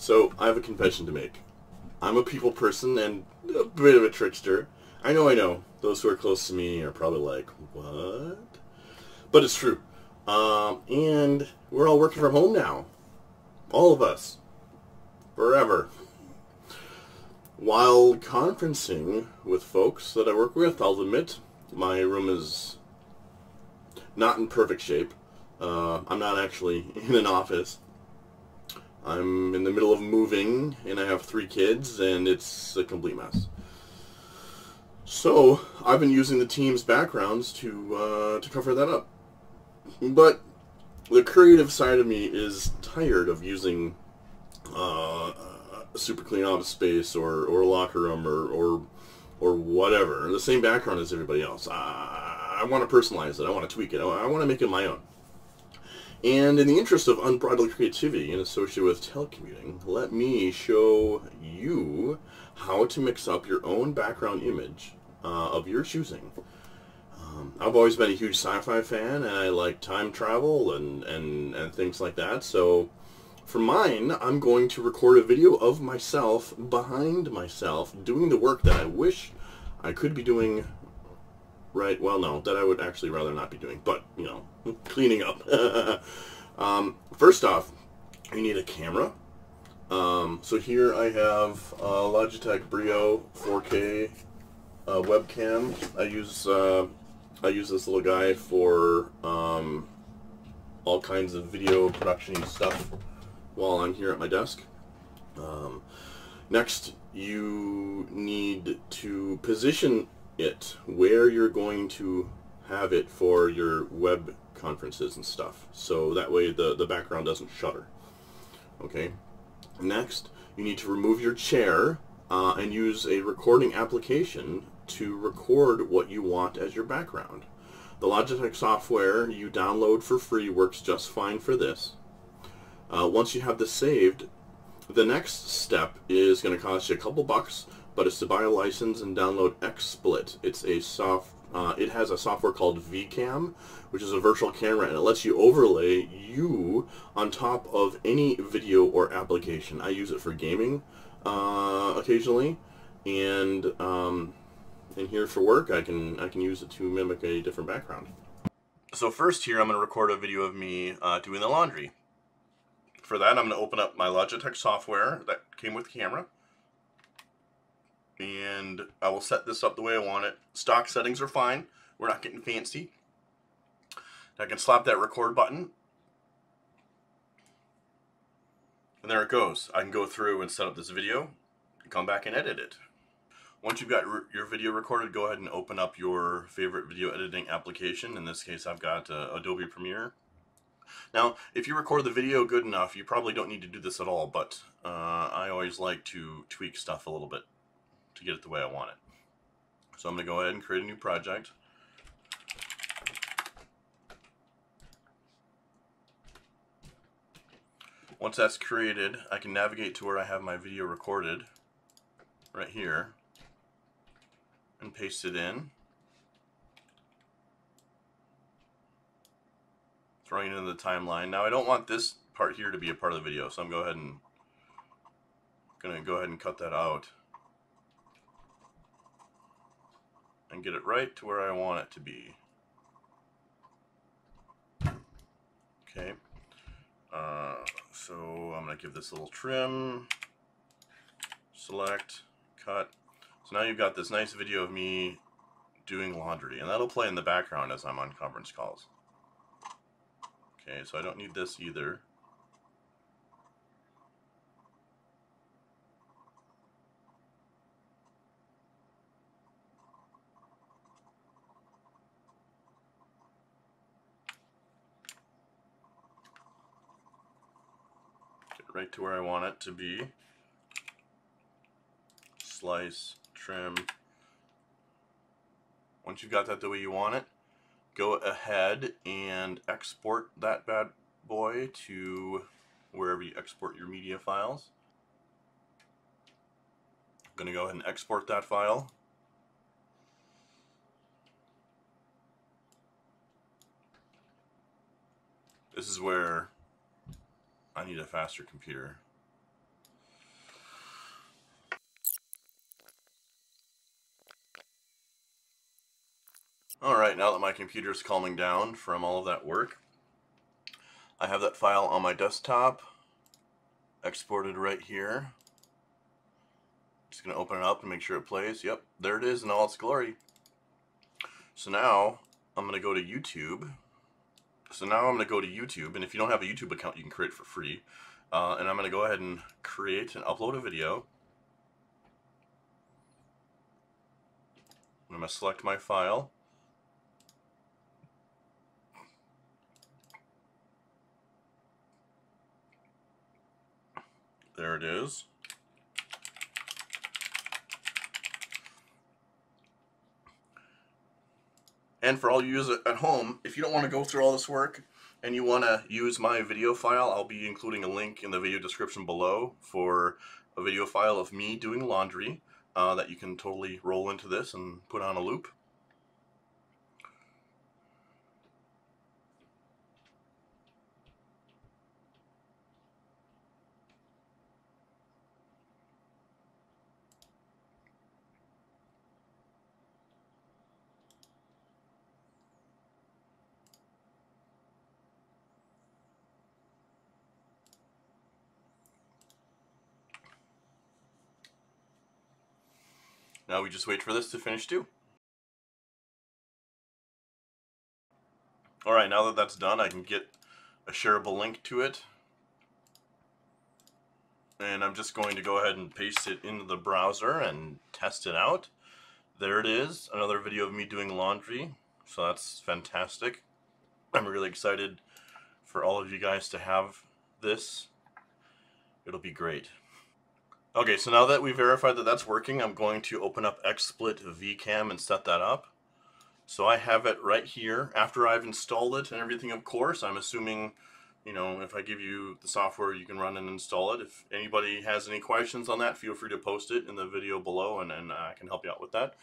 So, I have a confession to make. I'm a people person and a bit of a trickster. I know, I know. Those who are close to me are probably like, what? But it's true. Um, and we're all working from home now. All of us. Forever. While conferencing with folks that I work with, I'll admit, my room is not in perfect shape. Uh, I'm not actually in an office. I'm in the middle of moving, and I have three kids, and it's a complete mess. So, I've been using the Teams backgrounds to, uh, to cover that up. But the creative side of me is tired of using uh, super clean office space or, or locker room or, or, or whatever. The same background as everybody else. I, I want to personalize it. I want to tweak it. I, I want to make it my own. And in the interest of unbridled creativity and associated with telecommuting, let me show you how to mix up your own background image uh, of your choosing. Um, I've always been a huge sci-fi fan, and I like time travel and, and, and things like that. So for mine, I'm going to record a video of myself behind myself doing the work that I wish I could be doing right? Well, no, that I would actually rather not be doing, but, you know, cleaning up. um, first off, you need a camera. Um, so here I have a Logitech Brio 4K uh, webcam. I use uh, I use this little guy for um, all kinds of video production stuff while I'm here at my desk. Um, next, you need to position it, where you're going to have it for your web conferences and stuff. So that way the, the background doesn't shutter. Okay. Next, you need to remove your chair uh, and use a recording application to record what you want as your background. The Logitech software you download for free works just fine for this. Uh, once you have this saved, the next step is going to cost you a couple bucks, but it's to buy a license and download XSplit. It's a soft. Uh, it has a software called VCam, which is a virtual camera, and it lets you overlay you on top of any video or application. I use it for gaming uh, occasionally, and um, and here for work, I can I can use it to mimic a different background. So first here, I'm going to record a video of me uh, doing the laundry. For that, I'm going to open up my Logitech software that came with the camera and I will set this up the way I want it. Stock settings are fine. We're not getting fancy. I can slap that record button. And there it goes. I can go through and set up this video come back and edit it. Once you've got your video recorded, go ahead and open up your favorite video editing application. In this case, I've got uh, Adobe Premiere. Now, if you record the video good enough, you probably don't need to do this at all, but uh, I always like to tweak stuff a little bit to get it the way I want it. So I'm going to go ahead and create a new project. Once that's created, I can navigate to where I have my video recorded, right here, and paste it in. Throwing it into the timeline. Now I don't want this part here to be a part of the video, so I'm go ahead and going to go ahead and cut that out. And get it right to where I want it to be. Okay, uh, so I'm going to give this a little trim, select, cut. So now you've got this nice video of me doing laundry, and that'll play in the background as I'm on conference calls. Okay, so I don't need this either. Right to where I want it to be. Slice, trim. Once you've got that the way you want it, go ahead and export that bad boy to wherever you export your media files. I'm going to go ahead and export that file. This is where I need a faster computer. Alright, now that my computer is calming down from all of that work, I have that file on my desktop, exported right here. Just going to open it up and make sure it plays. Yep, there it is in all its glory. So now, I'm going to go to YouTube. So now I'm going to go to YouTube, and if you don't have a YouTube account, you can create for free. Uh, and I'm going to go ahead and create and upload a video. I'm going to select my file. There it is. And for all you use at home, if you don't want to go through all this work and you want to use my video file, I'll be including a link in the video description below for a video file of me doing laundry uh, that you can totally roll into this and put on a loop. Now we just wait for this to finish too. Alright, now that that's done, I can get a shareable link to it. And I'm just going to go ahead and paste it into the browser and test it out. There it is, another video of me doing laundry. So that's fantastic. I'm really excited for all of you guys to have this. It'll be great. Okay, so now that we verified that that's working, I'm going to open up XSplit VCam and set that up. So I have it right here. After I've installed it and everything, of course, I'm assuming, you know, if I give you the software, you can run and install it. If anybody has any questions on that, feel free to post it in the video below and, and I can help you out with that.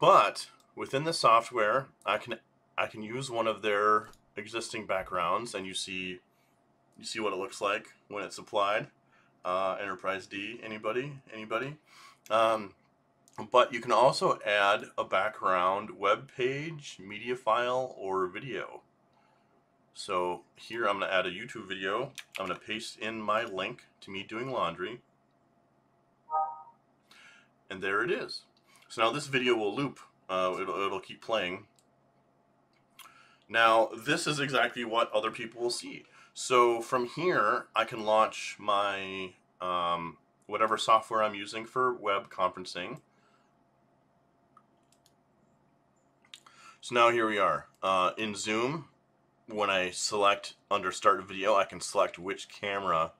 But within the software, I can I can use one of their existing backgrounds and you see you see what it looks like when it's applied uh, Enterprise D. Anybody? Anybody? Um, but you can also add a background web page, media file, or video. So here I'm going to add a YouTube video. I'm going to paste in my link to me doing laundry. And there it is. So now this video will loop. Uh, it'll, it'll keep playing. Now this is exactly what other people will see. So from here, I can launch my um, whatever software I'm using for web conferencing. So now here we are. Uh, in Zoom, when I select under Start Video, I can select which camera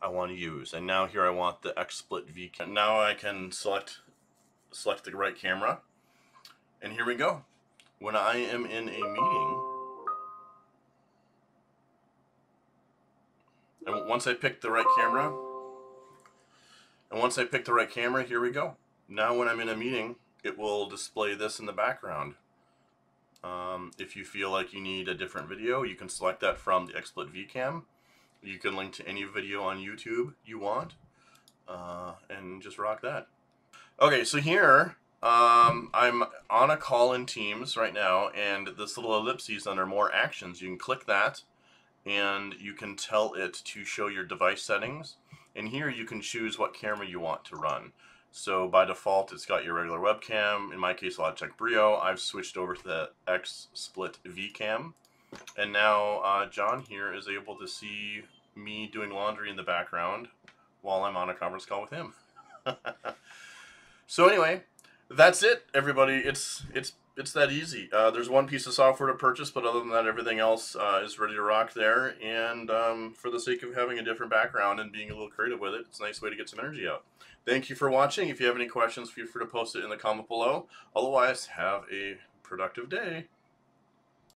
I want to use. And now here I want the XSplit V. Now I can select select the right camera. And here we go. When I am in a meeting, And once I pick the right camera, and once I pick the right camera, here we go. Now when I'm in a meeting, it will display this in the background. Um, if you feel like you need a different video, you can select that from the XSplit VCam. You can link to any video on YouTube you want, uh, and just rock that. Okay, so here, um, I'm on a call in Teams right now, and this little ellipses under More Actions, you can click that, and you can tell it to show your device settings. And here you can choose what camera you want to run. So by default, it's got your regular webcam. In my case, Logitech Brio. I've switched over to the XSplit VCam. And now uh, John here is able to see me doing laundry in the background while I'm on a conference call with him. so anyway, that's it, everybody. It's it's it's that easy. Uh, there's one piece of software to purchase, but other than that, everything else uh, is ready to rock there. And um, for the sake of having a different background and being a little creative with it, it's a nice way to get some energy out. Thank you for watching. If you have any questions, feel free to post it in the comment below. Otherwise, have a productive day.